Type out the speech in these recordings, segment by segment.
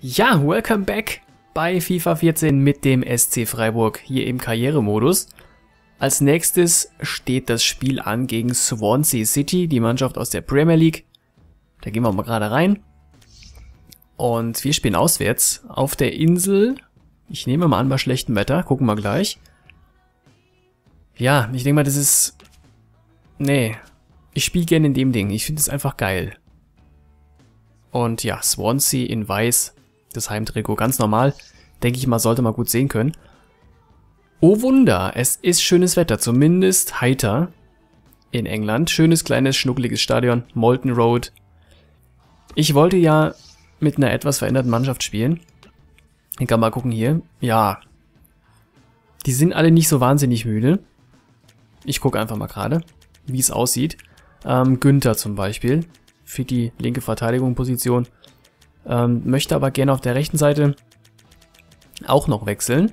Ja, welcome back bei FIFA 14 mit dem SC Freiburg hier im Karrieremodus. Als nächstes steht das Spiel an gegen Swansea City, die Mannschaft aus der Premier League. Da gehen wir mal gerade rein. Und wir spielen auswärts auf der Insel. Ich nehme mal an bei schlechtem Wetter, gucken wir gleich. Ja, ich denke mal, das ist... Nee, ich spiele gerne in dem Ding. Ich finde es einfach geil. Und ja, Swansea in weiß, das Heimtrikot, ganz normal. Denke ich mal, sollte man gut sehen können. Oh Wunder, es ist schönes Wetter, zumindest heiter in England. Schönes, kleines, schnuckeliges Stadion, Molten Road. Ich wollte ja mit einer etwas veränderten Mannschaft spielen. Ich kann mal gucken hier. Ja, die sind alle nicht so wahnsinnig müde. Ich gucke einfach mal gerade, wie es aussieht. Ähm, Günther zum Beispiel für die linke Verteidigungsposition. Ähm, möchte aber gerne auf der rechten Seite auch noch wechseln.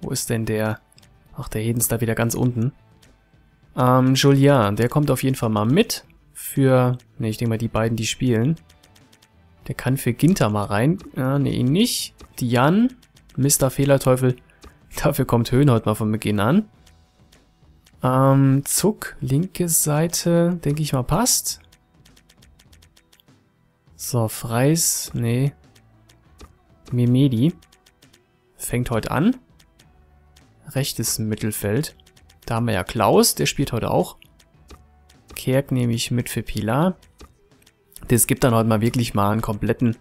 Wo ist denn der? Ach, der Hedens da wieder ganz unten. Ähm, Julian, der kommt auf jeden Fall mal mit. Für, ne, ich denke mal die beiden, die spielen. Der kann für Ginter mal rein. Äh, ne, ihn nicht. Dian, Mr. Fehlerteufel. Dafür kommt Höhn heute mal von Beginn an. Ähm, Zuck, linke Seite, denke ich mal, passt. So, Freis, nee. Memedi fängt heute an. Rechtes Mittelfeld. Da haben wir ja Klaus, der spielt heute auch. Kerk nehme ich mit für Pilar. Das gibt dann heute mal wirklich mal einen kompletten...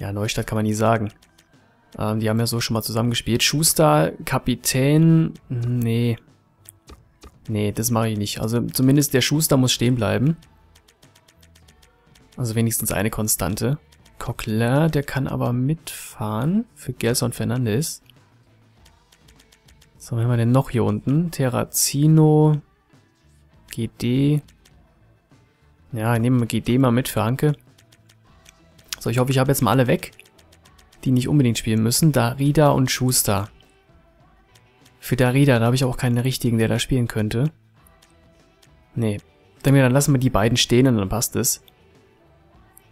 Ja, Neustadt kann man nie sagen. Ähm, die haben ja so schon mal zusammengespielt. Schuster, Kapitän... Nee. Nee, das mache ich nicht. Also zumindest der Schuster muss stehen bleiben. Also wenigstens eine Konstante. Coquelin, der kann aber mitfahren für Gerson Fernandes. So, was haben wir denn noch hier unten? Terrazino, GD. Ja, nehmen wir GD mal mit für Hanke. So, ich hoffe, ich habe jetzt mal alle weg, die nicht unbedingt spielen müssen. Darida und Schuster. Für Darida, da habe ich auch keinen richtigen, der da spielen könnte. Nee. Dann lassen wir die beiden stehen und dann passt es.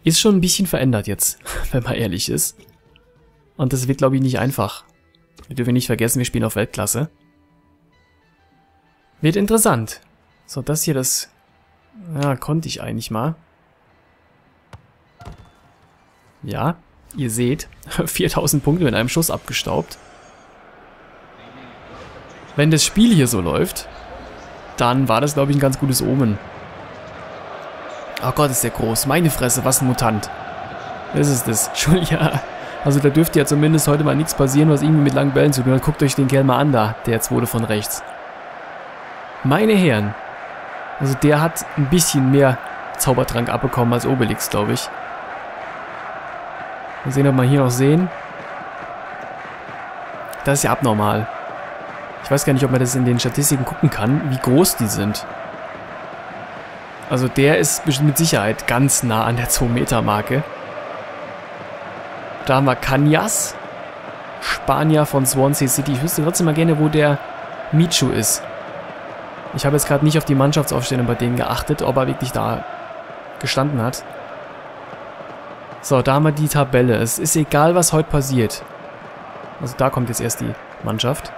Ist schon ein bisschen verändert jetzt, wenn man ehrlich ist. Und das wird, glaube ich, nicht einfach. Wir dürfen nicht vergessen, wir spielen auf Weltklasse. Wird interessant. So, das hier, das... Ja, konnte ich eigentlich mal. Ja, ihr seht, 4000 Punkte mit einem Schuss abgestaubt. Wenn das Spiel hier so läuft, dann war das, glaube ich, ein ganz gutes Omen. Oh Gott, ist der groß. Meine Fresse, was ein Mutant. Das ist das. Ja. Also da dürfte ja zumindest heute mal nichts passieren, was irgendwie mit langen Bällen zu tun hat. Guckt euch den Kerl mal an da, der zweite von rechts. Meine Herren. Also der hat ein bisschen mehr Zaubertrank abbekommen als Obelix, glaube ich. Mal sehen, ob wir hier noch sehen. Das ist ja abnormal. Ich weiß gar nicht, ob man das in den Statistiken gucken kann, wie groß die sind. Also der ist mit Sicherheit ganz nah an der 2-Meter-Marke. Da haben wir Kanyas, Spanier von Swansea City. Ich wüsste trotzdem mal gerne, wo der Michu ist. Ich habe jetzt gerade nicht auf die Mannschaftsaufstellung bei denen geachtet, ob er wirklich da gestanden hat. So, da haben wir die Tabelle. Es ist egal, was heute passiert. Also da kommt jetzt erst die Mannschaft.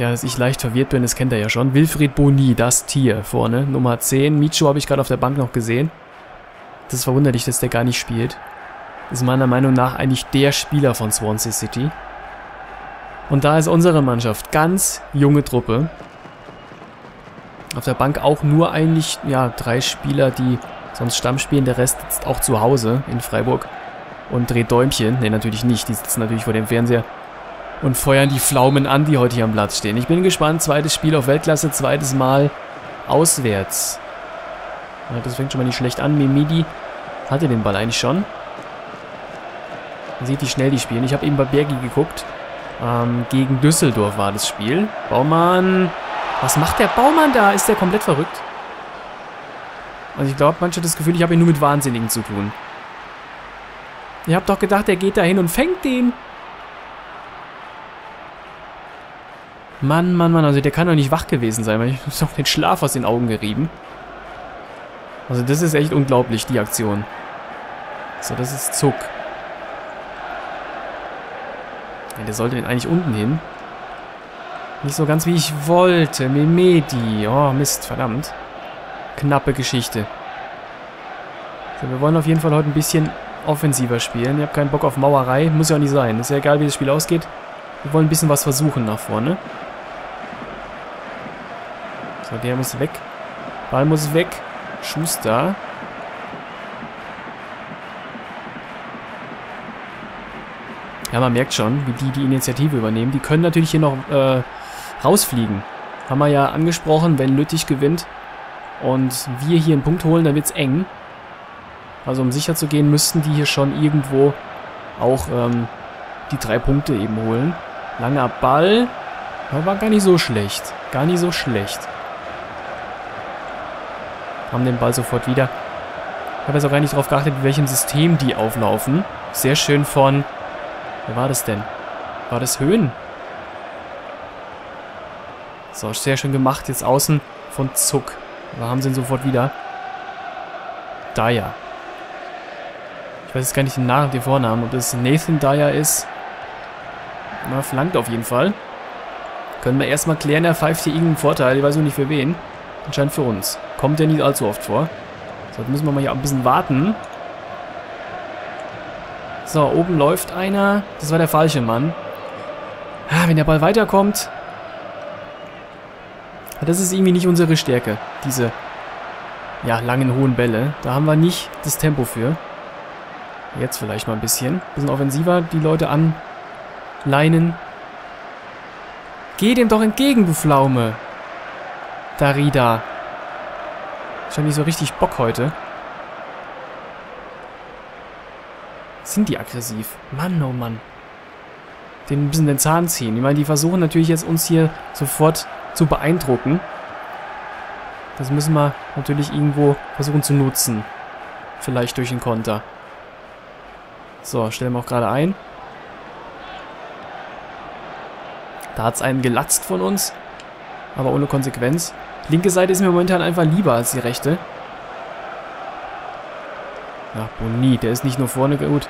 Ja, dass ich leicht verwirrt bin, das kennt er ja schon. Wilfried Boni, das Tier vorne, Nummer 10. Micho habe ich gerade auf der Bank noch gesehen. Das ist verwunderlich, dass der gar nicht spielt. Ist meiner Meinung nach eigentlich der Spieler von Swansea City. Und da ist unsere Mannschaft ganz junge Truppe. Auf der Bank auch nur eigentlich, ja, drei Spieler, die sonst Stamm spielen. Der Rest sitzt auch zu Hause in Freiburg und dreht Däumchen. Ne, natürlich nicht. Die sitzen natürlich vor dem Fernseher und feuern die Pflaumen an, die heute hier am Platz stehen. Ich bin gespannt. Zweites Spiel auf Weltklasse, zweites Mal auswärts. Das fängt schon mal nicht schlecht an. Mimidi hatte den Ball eigentlich schon. Man sieht, wie schnell die spielen. Ich habe eben bei Bergi geguckt. Ähm, gegen Düsseldorf war das Spiel. Baumann. Was macht der Baumann da? Ist der komplett verrückt? Also ich glaube, manche hat das Gefühl, ich habe ihn nur mit Wahnsinnigen zu tun. Ihr habt doch gedacht, er geht da hin und fängt den. Mann, Mann, Mann, also der kann doch nicht wach gewesen sein, weil ich habe doch den Schlaf aus den Augen gerieben. Also das ist echt unglaublich, die Aktion. So, das ist Zuck. Ja, der sollte den eigentlich unten hin. Nicht so ganz wie ich wollte. Mimedi. Oh, Mist, verdammt. Knappe Geschichte. So, wir wollen auf jeden Fall heute ein bisschen offensiver spielen. Ich habe keinen Bock auf Mauerei. Muss ja auch nicht sein. Ist ja egal, wie das Spiel ausgeht. Wir wollen ein bisschen was versuchen nach vorne. So, der muss weg. Ball muss weg. Schuster. Ja, man merkt schon, wie die die Initiative übernehmen. Die können natürlich hier noch äh, rausfliegen. Haben wir ja angesprochen, wenn Lüttich gewinnt und wir hier einen Punkt holen, dann wird es eng. Also um sicher zu gehen, müssten die hier schon irgendwo auch ähm, die drei Punkte eben holen. Langer Ball. War gar nicht so schlecht. Gar nicht so schlecht. Haben den Ball sofort wieder. Ich habe jetzt auch gar nicht darauf geachtet, mit welchem System die auflaufen. Sehr schön von... Wer war das denn? War das Höhen? So, sehr schön gemacht. Jetzt außen von Zuck. Da haben sie ihn sofort wieder. Dyer. Ich weiß jetzt gar nicht den, Namen, den Vornamen, ob das Nathan Dyer ist. Na, flankt auf jeden Fall. Können wir erstmal klären, er pfeift hier irgendeinen Vorteil. Ich weiß noch nicht für wen. Anscheinend für uns. Kommt ja nicht allzu oft vor. So, jetzt müssen wir mal hier ein bisschen warten. So, oben läuft einer. Das war der falsche Mann. Ah, wenn der Ball weiterkommt. Das ist irgendwie nicht unsere Stärke. Diese, ja, langen, hohen Bälle. Da haben wir nicht das Tempo für. Jetzt vielleicht mal ein bisschen. Bisschen offensiver die Leute anleinen. Geh dem doch entgegen, du Pflaume. Darida. Schon nicht so richtig Bock heute. Sind die aggressiv? Mann, oh Mann. Den ein bisschen den Zahn ziehen. Ich meine, die versuchen natürlich jetzt uns hier sofort zu beeindrucken. Das müssen wir natürlich irgendwo versuchen zu nutzen. Vielleicht durch den Konter. So, stellen wir auch gerade ein. Da hat es einen gelatzt von uns. Aber ohne Konsequenz. Linke Seite ist mir momentan einfach lieber als die rechte. Ja, Boni, der ist nicht nur vorne gut.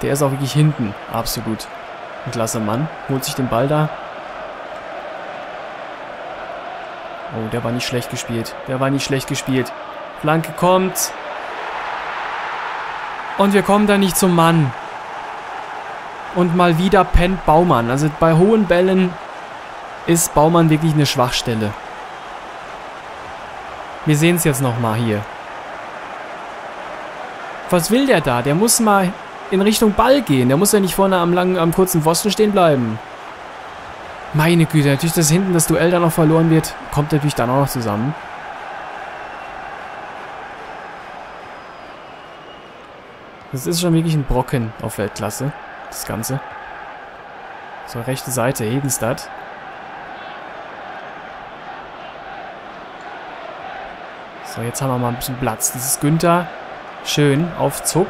Der ist auch wirklich hinten. Absolut. Ein klasse Mann. Holt sich den Ball da. Oh, der war nicht schlecht gespielt. Der war nicht schlecht gespielt. Flanke kommt. Und wir kommen da nicht zum Mann. Und mal wieder pennt Baumann. Also bei hohen Bällen ist Baumann wirklich eine Schwachstelle. Wir sehen es jetzt nochmal hier. Was will der da? Der muss mal in Richtung Ball gehen. Der muss ja nicht vorne am langen, am kurzen Pfosten stehen bleiben. Meine Güte, natürlich, dass hinten das Duell dann noch verloren wird, kommt natürlich dann auch noch zusammen. Das ist schon wirklich ein Brocken auf Weltklasse, das Ganze. So, rechte Seite, Hedenstadt. So, jetzt haben wir mal ein bisschen Platz. Das ist Günther. Schön, auf Zuck.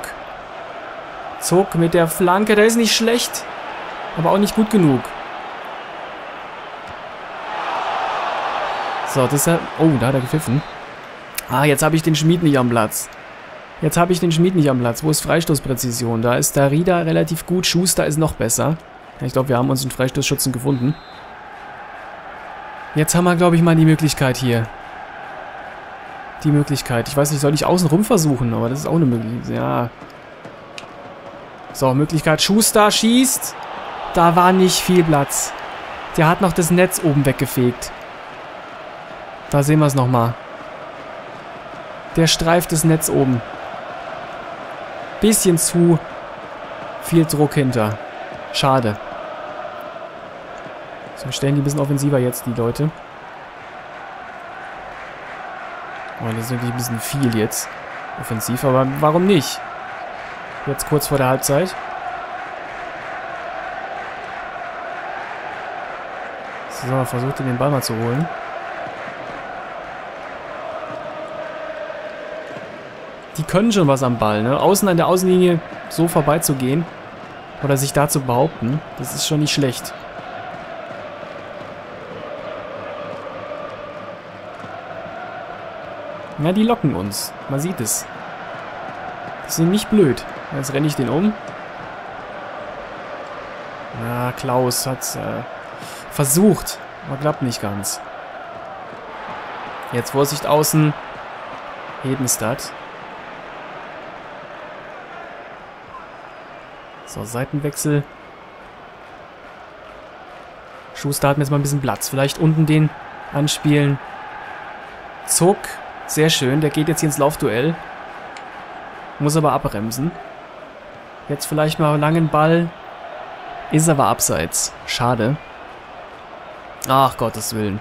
Zuck mit der Flanke, der ist nicht schlecht, aber auch nicht gut genug. So, das ist ja... Oh, da hat er gepfiffen. Ah, jetzt habe ich den Schmied nicht am Platz. Jetzt habe ich den Schmied nicht am Platz. Wo ist Freistoßpräzision? Da ist Darida relativ gut. Schuster ist noch besser. Ich glaube, wir haben uns einen Freistoßschützen gefunden. Jetzt haben wir, glaube ich, mal die Möglichkeit hier. Die Möglichkeit. Ich weiß nicht, soll ich außen rum versuchen? Aber das ist auch eine Möglichkeit. Ja. So, Möglichkeit. Schuster schießt. Da war nicht viel Platz. Der hat noch das Netz oben weggefegt. Da sehen wir es nochmal. Der streift das Netz oben. Bisschen zu viel Druck hinter. Schade. So, stellen die ein bisschen offensiver jetzt, die Leute. Oh, das ist natürlich ein bisschen viel jetzt. Offensiv, aber warum nicht? Jetzt kurz vor der Halbzeit. So, versucht den Ball mal zu holen. die können schon was am Ball, ne? Außen an der Außenlinie so vorbeizugehen oder sich da zu behaupten, das ist schon nicht schlecht. Ja, die locken uns. Man sieht es. Die sind nicht blöd. Jetzt renne ich den um. Ja, Klaus hat äh, versucht, aber klappt nicht ganz. Jetzt Vorsicht außen. Hedenstadt. So, Seitenwechsel. Schuster hat mir jetzt mal ein bisschen Platz. Vielleicht unten den anspielen. Zuck. Sehr schön. Der geht jetzt hier ins Laufduell. Muss aber abbremsen. Jetzt vielleicht mal langen Ball. Ist aber abseits. Schade. Ach, Gottes Willen.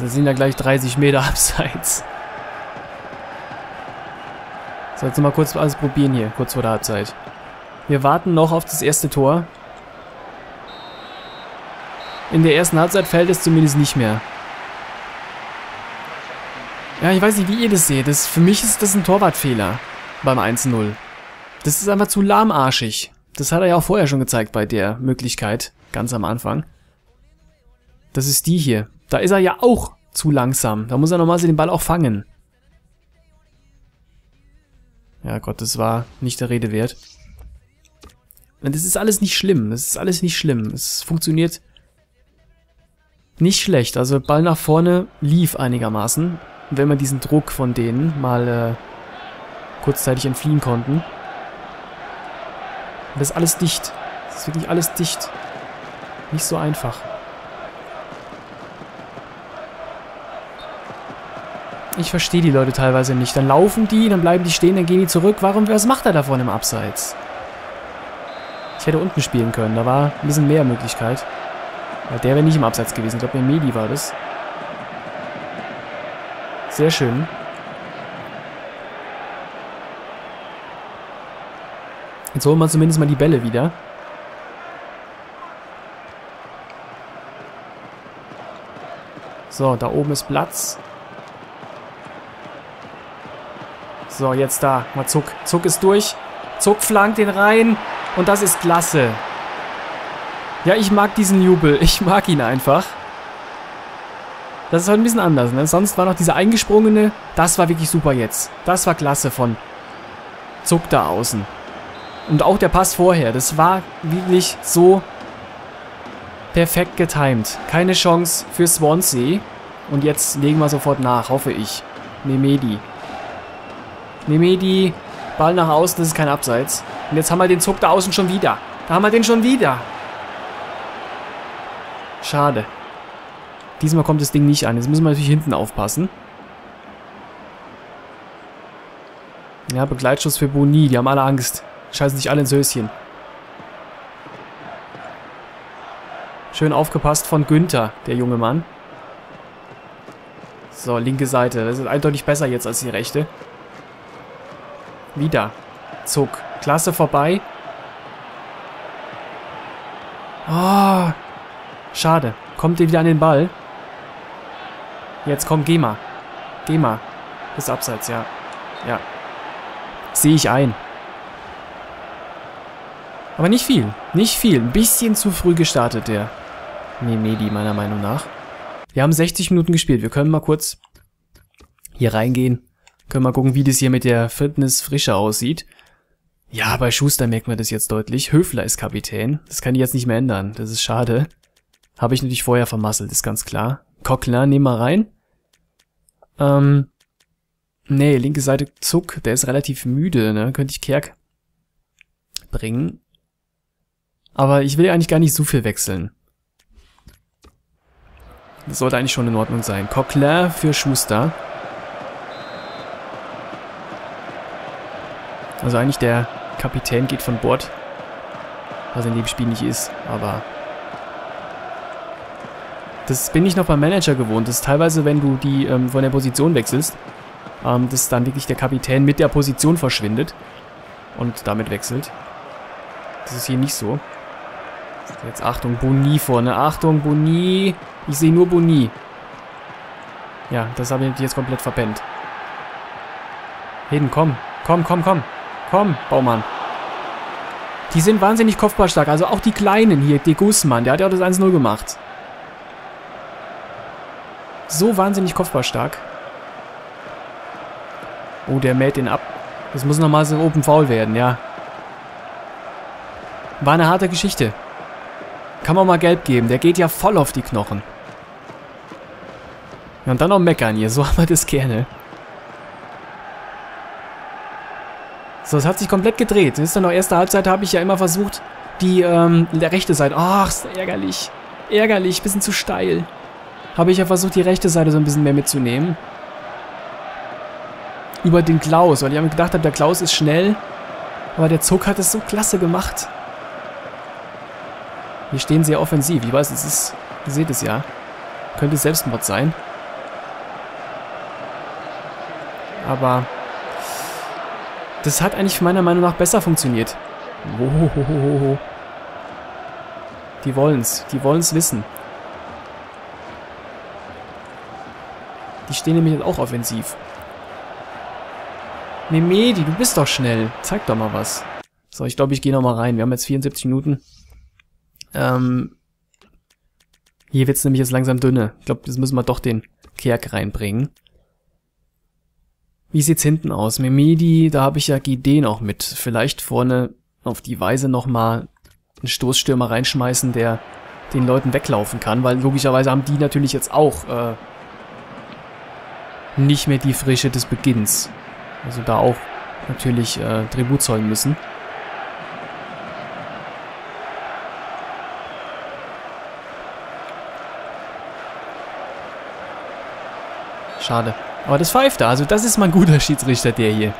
Das sind ja gleich 30 Meter abseits. So, jetzt mal kurz alles probieren hier, kurz vor der Halbzeit. Wir warten noch auf das erste Tor. In der ersten Halbzeit fällt es zumindest nicht mehr. Ja, ich weiß nicht, wie ihr das seht. Das, für mich ist das ein Torwartfehler beim 1-0. Das ist einfach zu lahmarschig. Das hat er ja auch vorher schon gezeigt bei der Möglichkeit, ganz am Anfang. Das ist die hier. Da ist er ja auch zu langsam. Da muss er normalerweise den Ball auch fangen. Ja Gott, das war nicht der Rede wert. Und das ist alles nicht schlimm. Das ist alles nicht schlimm. Es funktioniert nicht schlecht. Also Ball nach vorne lief einigermaßen. Wenn wir diesen Druck von denen mal äh, kurzzeitig entfliehen konnten. Und das ist alles dicht. Das ist wirklich alles dicht. Nicht so einfach. Ich verstehe die Leute teilweise nicht. Dann laufen die, dann bleiben die stehen, dann gehen die zurück. Warum, was macht er da vorne im Abseits? Ich hätte unten spielen können, da war ein bisschen mehr Möglichkeit. Ja, der wäre nicht im Abseits gewesen. Ich glaube, Medi war das. Sehr schön. Jetzt holen wir zumindest mal die Bälle wieder. So, da oben ist Platz. So, jetzt da. Mal Zuck. Zuck ist durch. Zuck flankt den rein. Und das ist klasse. Ja, ich mag diesen Jubel. Ich mag ihn einfach. Das ist heute ein bisschen anders, ne? Sonst war noch dieser eingesprungene. Das war wirklich super jetzt. Das war klasse von Zuck da außen. Und auch der Pass vorher. Das war wirklich so perfekt getimed. Keine Chance für Swansea. Und jetzt legen wir sofort nach, hoffe ich. Memedi. Nemedi, Ball nach außen, das ist kein Abseits. Und jetzt haben wir den Zug da außen schon wieder. Da haben wir den schon wieder. Schade. Diesmal kommt das Ding nicht an. Jetzt müssen wir natürlich hinten aufpassen. Ja, Begleitschuss für Boni. Die haben alle Angst. Scheißen sich alle ins Höschen. Schön aufgepasst von Günther, der junge Mann. So, linke Seite. Das ist eindeutig besser jetzt als die rechte. Wieder. Zug. Klasse vorbei. Oh. Schade. Kommt ihr wieder an den Ball? Jetzt komm, geh mal. Geh mal. Ist abseits, ja. Ja. Sehe ich ein. Aber nicht viel. Nicht viel. Ein bisschen zu früh gestartet, der Memedi, meiner Meinung nach. Wir haben 60 Minuten gespielt. Wir können mal kurz hier reingehen können mal gucken, wie das hier mit der Fitness frischer aussieht. Ja, bei Schuster merkt man das jetzt deutlich. Höfler ist Kapitän. Das kann ich jetzt nicht mehr ändern. Das ist schade. Habe ich natürlich vorher vermasselt, ist ganz klar. Coquelin, nehmen wir rein. Ähm, nee, linke Seite Zuck, der ist relativ müde, ne? Könnte ich Kerk bringen. Aber ich will eigentlich gar nicht so viel wechseln. Das sollte eigentlich schon in Ordnung sein. Coquelin für Schuster. Also eigentlich der Kapitän geht von Bord. Was in dem Spiel nicht ist, aber... Das bin ich noch beim Manager gewohnt. Das ist teilweise, wenn du die ähm, von der Position wechselst, ähm, dass dann wirklich der Kapitän mit der Position verschwindet und damit wechselt. Das ist hier nicht so. Jetzt Achtung, Boni vorne. Achtung, Boni. Ich sehe nur Boni. Ja, das habe ich jetzt komplett verpennt. Heden, komm. Komm, komm, komm. Komm, Baumann. Die sind wahnsinnig kopfballstark. Also auch die Kleinen hier, die Guzman, der hat ja auch das 1-0 gemacht. So wahnsinnig kopfballstark. Oh, der mäht den ab. Das muss nochmal so Open Foul werden, ja. War eine harte Geschichte. kann man mal gelb geben. Der geht ja voll auf die Knochen. Ja, und dann noch meckern hier. So haben wir das gerne. So, es hat sich komplett gedreht. Ist dann noch erste Halbzeit, habe ich ja immer versucht, die, ähm, der rechte Seite. Ach, ist ärgerlich. Ärgerlich, bisschen zu steil. Habe ich ja versucht, die rechte Seite so ein bisschen mehr mitzunehmen. Über den Klaus, weil ich mir gedacht habe, der Klaus ist schnell. Aber der Zuck hat es so klasse gemacht. Wir stehen sehr offensiv. Ich weiß, es ist, ihr seht es ja. Könnte Selbstmord sein. Aber das hat eigentlich meiner Meinung nach besser funktioniert. Ohohoho. Die wollen's. Die wollen's wissen. Die stehen nämlich auch offensiv. Memedi, du bist doch schnell. Zeig doch mal was. So, ich glaube, ich gehe noch mal rein. Wir haben jetzt 74 Minuten. Ähm, hier wird's nämlich jetzt langsam dünne. Ich glaube, das müssen wir doch den Kerk reinbringen. Wie sieht's hinten aus? Memedi, da habe ich ja GD noch mit. Vielleicht vorne auf die Weise nochmal einen Stoßstürmer reinschmeißen, der den Leuten weglaufen kann, weil logischerweise haben die natürlich jetzt auch äh, nicht mehr die Frische des Beginns. Also da auch natürlich äh, Tribut zollen müssen. Schade. Aber das pfeift da. Also das ist mal ein guter Schiedsrichter, der hier.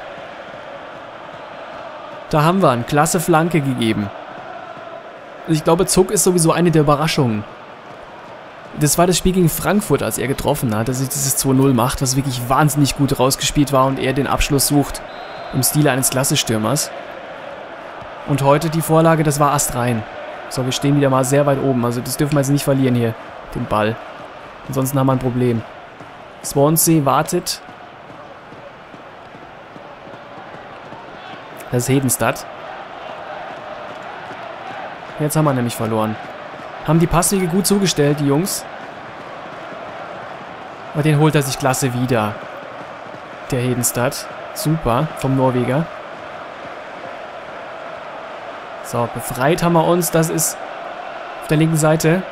Da haben wir eine klasse Flanke gegeben. Ich glaube, Zuck ist sowieso eine der Überraschungen. Das war das Spiel gegen Frankfurt, als er getroffen hat, dass er dieses 2-0 macht, was wirklich wahnsinnig gut rausgespielt war und er den Abschluss sucht im Stile eines Klassestürmers. Und heute die Vorlage, das war astrein. So, wir stehen wieder mal sehr weit oben. Also das dürfen wir jetzt nicht verlieren hier, den Ball. Ansonsten haben wir ein Problem. Swansea wartet. Das ist Hedenstadt. Jetzt haben wir nämlich verloren. Haben die Passwege gut zugestellt, die Jungs. Aber den holt er sich klasse wieder. Der Hedenstadt. Super, vom Norweger. So, befreit haben wir uns. Das ist auf der linken Seite.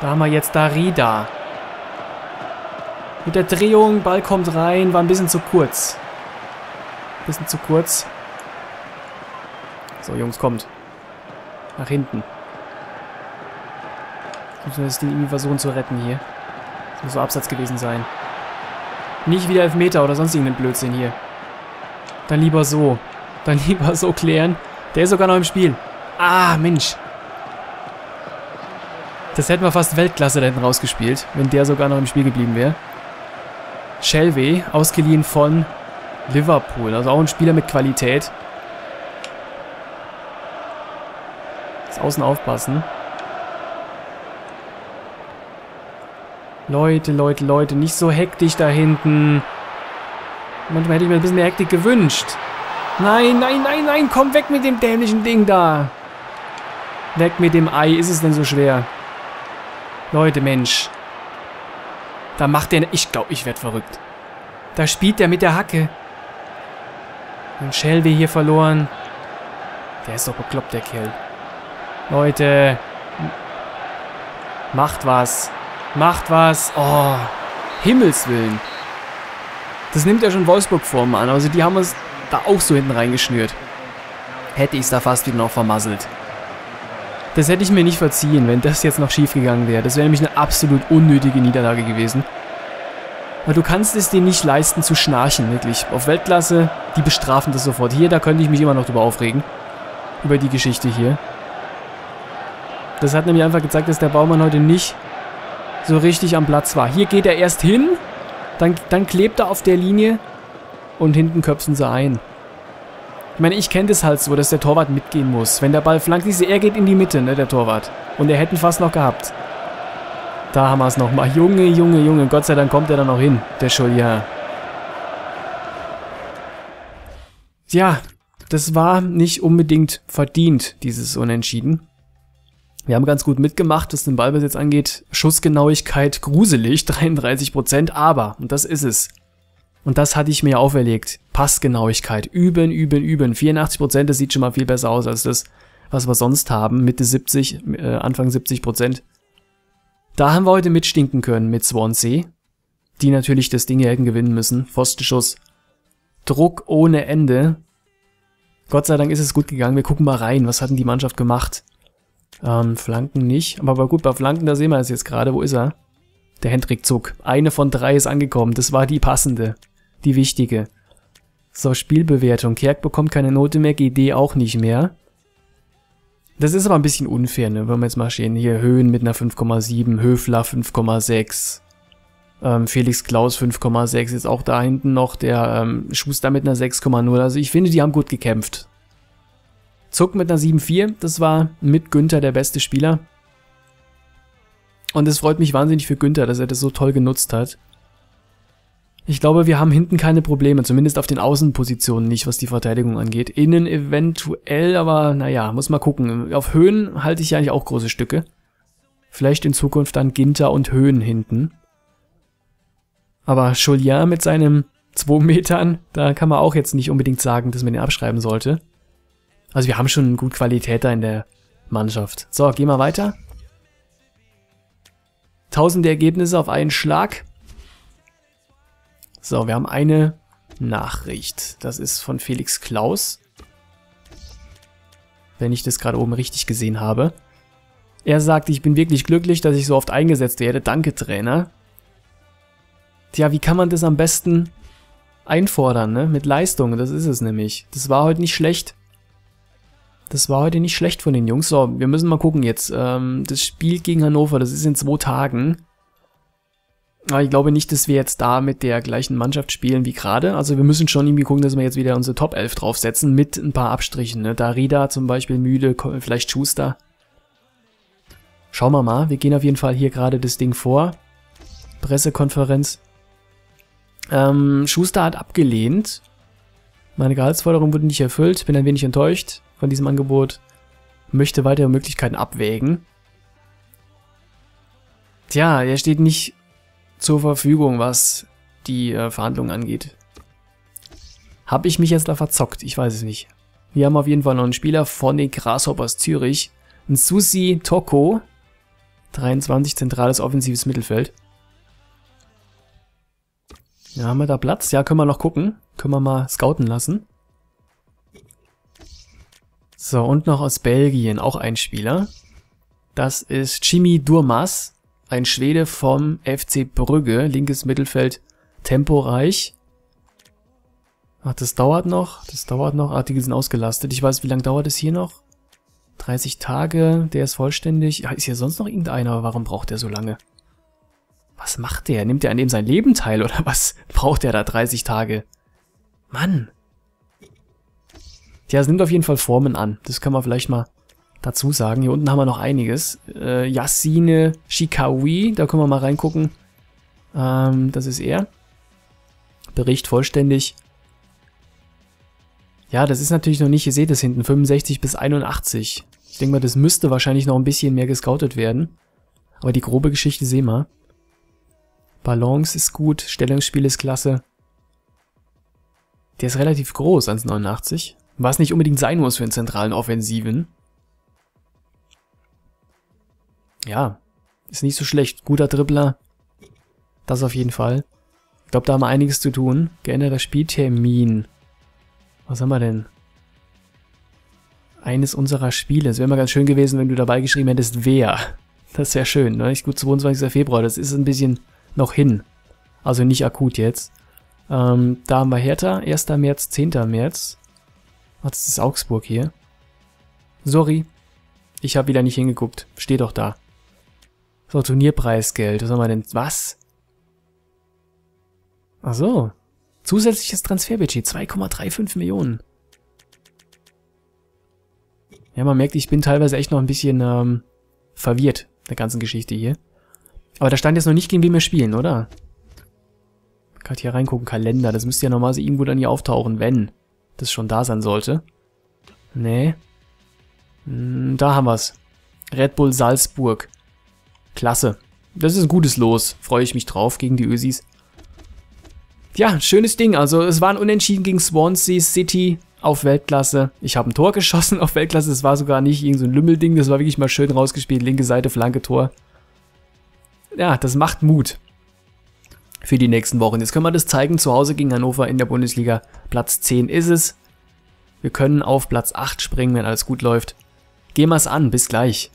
Da haben wir jetzt Darida. Mit der Drehung, Ball kommt rein, war ein bisschen zu kurz. Bisschen zu kurz. So, Jungs, kommt. Nach hinten. Müssen wir das Ding irgendwie versuchen zu retten hier. Das muss so Absatz gewesen sein. Nicht wieder Elfmeter oder sonst irgendeinen Blödsinn hier. Dann lieber so. Dann lieber so klären. Der ist sogar noch im Spiel. Ah, Mensch. Das hätten wir fast Weltklasse da hinten rausgespielt, wenn der sogar noch im Spiel geblieben wäre. Shelby, ausgeliehen von Liverpool. Also auch ein Spieler mit Qualität. Das Außen aufpassen. Leute, Leute, Leute, nicht so hektisch da hinten. Manchmal hätte ich mir ein bisschen mehr Hektik gewünscht. Nein, nein, nein, nein, komm weg mit dem dämlichen Ding da. Weg mit dem Ei, ist es denn so schwer? Leute, Mensch. Da macht der... Ich glaube, ich werde verrückt. Da spielt der mit der Hacke. Und Shelby hier verloren. Der ist doch bekloppt, der Kerl. Leute. Macht was. Macht was. Oh. Himmelswillen. Das nimmt ja schon Wolfsburg-Form an. Also die haben es da auch so hinten reingeschnürt. Hätte ich es da fast wieder noch vermasselt. Das hätte ich mir nicht verziehen, wenn das jetzt noch schief gegangen wäre. Das wäre nämlich eine absolut unnötige Niederlage gewesen. Weil du kannst es dir nicht leisten zu schnarchen, wirklich. Auf Weltklasse, die bestrafen das sofort. Hier, da könnte ich mich immer noch drüber aufregen. Über die Geschichte hier. Das hat nämlich einfach gezeigt, dass der Baumann heute nicht so richtig am Platz war. Hier geht er erst hin, dann, dann klebt er auf der Linie und hinten köpfen sie ein. Ich meine, ich kenne das halt so, dass der Torwart mitgehen muss. Wenn der Ball flankt, ist, er geht in die Mitte, ne, der Torwart. Und er hätte ihn fast noch gehabt. Da haben wir es nochmal. Junge, Junge, Junge. Gott sei Dank kommt er dann noch hin, der Schuljahr. Ja, das war nicht unbedingt verdient, dieses Unentschieden. Wir haben ganz gut mitgemacht, was den Ballbesitz angeht. Schussgenauigkeit gruselig, 33%, aber, und das ist es, und das hatte ich mir auferlegt. Passgenauigkeit. Üben, üben, üben. 84%, das sieht schon mal viel besser aus als das, was wir sonst haben, Mitte 70, äh, Anfang 70 Prozent. Da haben wir heute mitstinken können mit Swansea, die natürlich das Ding hier hätten gewinnen müssen. Pfostenschuss, Druck ohne Ende. Gott sei Dank ist es gut gegangen. Wir gucken mal rein, was hat denn die Mannschaft gemacht? Ähm, Flanken nicht. Aber gut, bei Flanken, da sehen wir es jetzt gerade. Wo ist er? Der Hendrik Zuck. Eine von drei ist angekommen. Das war die passende. Die wichtige. So, Spielbewertung. Kerk bekommt keine Note mehr, GD auch nicht mehr. Das ist aber ein bisschen unfair, ne? Wenn wir jetzt mal stehen, hier Höhen mit einer 5,7, Höfler 5,6, ähm, Felix Klaus 5,6, jetzt auch da hinten noch der ähm, Schuster mit einer 6,0. Also ich finde, die haben gut gekämpft. Zuck mit einer 7,4, das war mit Günther der beste Spieler. Und es freut mich wahnsinnig für Günther, dass er das so toll genutzt hat. Ich glaube, wir haben hinten keine Probleme, zumindest auf den Außenpositionen nicht, was die Verteidigung angeht. Innen eventuell, aber naja, muss mal gucken. Auf Höhen halte ich ja eigentlich auch große Stücke. Vielleicht in Zukunft dann Ginter und Höhen hinten. Aber Julien mit seinem 2 Metern, da kann man auch jetzt nicht unbedingt sagen, dass man den abschreiben sollte. Also wir haben schon gut Qualität da in der Mannschaft. So, gehen wir weiter. Tausende Ergebnisse auf einen Schlag. So, wir haben eine Nachricht. Das ist von Felix Klaus. Wenn ich das gerade oben richtig gesehen habe. Er sagt, ich bin wirklich glücklich, dass ich so oft eingesetzt werde. Danke, Trainer. Tja, wie kann man das am besten einfordern, ne? Mit Leistung, das ist es nämlich. Das war heute nicht schlecht. Das war heute nicht schlecht von den Jungs. So, wir müssen mal gucken jetzt. Ähm, das Spiel gegen Hannover, das ist in zwei Tagen. Aber ich glaube nicht, dass wir jetzt da mit der gleichen Mannschaft spielen wie gerade. Also wir müssen schon irgendwie gucken, dass wir jetzt wieder unsere Top 11 draufsetzen mit ein paar Abstrichen. Ne? Darida zum Beispiel müde, vielleicht Schuster. Schauen wir mal. Wir gehen auf jeden Fall hier gerade das Ding vor. Pressekonferenz. Ähm, Schuster hat abgelehnt. Meine Gehaltsforderung wurde nicht erfüllt. Bin ein wenig enttäuscht von diesem Angebot. Möchte weitere Möglichkeiten abwägen. Tja, er steht nicht zur Verfügung, was die äh, Verhandlungen angeht. Habe ich mich jetzt da verzockt? Ich weiß es nicht. Wir haben auf jeden Fall noch einen Spieler von den Grasshoppers Zürich. Ein Susi Toko. 23 zentrales offensives Mittelfeld. Ja, haben wir da Platz? Ja, können wir noch gucken. Können wir mal scouten lassen. So, und noch aus Belgien auch ein Spieler. Das ist Jimmy Durmas. Ein Schwede vom FC Brügge, linkes Mittelfeld, temporeich. Ach, das dauert noch, das dauert noch. Ah, die sind ausgelastet. Ich weiß, wie lange dauert es hier noch? 30 Tage, der ist vollständig. Ist hier sonst noch irgendeiner? Warum braucht der so lange? Was macht der? Nimmt der an dem sein Leben teil oder was braucht der da 30 Tage? Mann. Tja, es nimmt auf jeden Fall Formen an. Das kann man vielleicht mal dazu sagen. Hier unten haben wir noch einiges. Äh, Yassine Shikawi, da können wir mal reingucken. Ähm, das ist er. Bericht vollständig. Ja, das ist natürlich noch nicht, ihr seht es hinten, 65 bis 81. Ich denke mal, das müsste wahrscheinlich noch ein bisschen mehr gescoutet werden. Aber die grobe Geschichte sehen wir. Balance ist gut, Stellungsspiel ist klasse. Der ist relativ groß, 1,89. Was nicht unbedingt sein muss für einen zentralen Offensiven. ja, ist nicht so schlecht. Guter Dribbler. Das auf jeden Fall. Ich glaube, da haben wir einiges zu tun. Geänderter Spieltermin. Was haben wir denn? Eines unserer Spiele. Es wäre mal ganz schön gewesen, wenn du dabei geschrieben hättest, wer. Das wäre schön, ne? Ich gut, 22. Februar, das ist ein bisschen noch hin. Also nicht akut jetzt. Ähm, da haben wir Hertha, 1. März, 10. März. Das ist Augsburg hier. Sorry. Ich habe wieder nicht hingeguckt. Steht doch da. So, Turnierpreisgeld. Was haben wir denn? Was? Ach so. Zusätzliches Transferbudget. 2,35 Millionen. Ja, man merkt, ich bin teilweise echt noch ein bisschen ähm, verwirrt, der ganzen Geschichte hier. Aber da stand jetzt noch nicht, gegen wen wir spielen, oder? Kann hier reingucken, Kalender. Das müsste ja normalerweise irgendwo dann hier auftauchen, wenn das schon da sein sollte. Nee. Hm, da haben wir's. Red Bull Salzburg. Klasse. Das ist ein gutes Los. Freue ich mich drauf gegen die Ösis. Ja, schönes Ding. Also es war ein Unentschieden gegen Swansea City. auf Weltklasse. Ich habe ein Tor geschossen auf Weltklasse. Das war sogar nicht irgendein so Lümmelding. Das war wirklich mal schön rausgespielt. Linke Seite, Flanke, Tor. Ja, das macht Mut für die nächsten Wochen. Jetzt können wir das zeigen. Zu Hause gegen Hannover in der Bundesliga. Platz 10 ist es. Wir können auf Platz 8 springen, wenn alles gut läuft. Gehen wir es an. Bis gleich.